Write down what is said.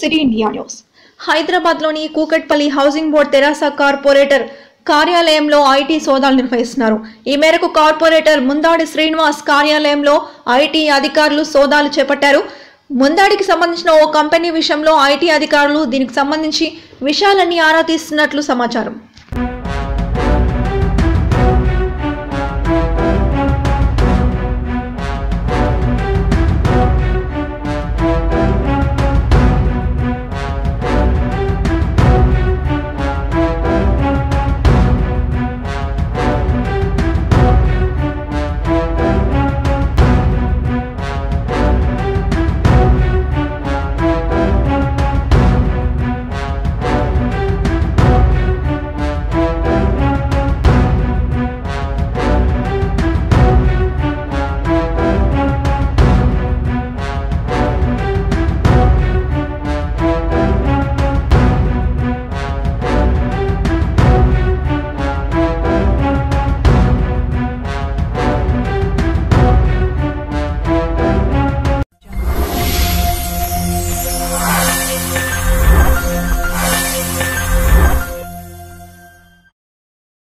City India news హైదరాబాద్లోని Kukatpally housing board TRS corporator కార్యాలయంలో IT సోదాలు నిర్వహిస్తున్నారు. ఈ మేరకు కార్పొరేటర్ ముందాడి శ్రీనివాస్ కార్యాలయంలో ఐటీ అధికారులు సోదాలు చేపట్టారు. ముందాడికి సంబంధించిన ఓ కంపెనీ విషయంలో ఐటీ అధికారులు దీనికి సంబంధించి విషయాలన్నీ ఆరా తీస్తున్నట్లు సమాచారం.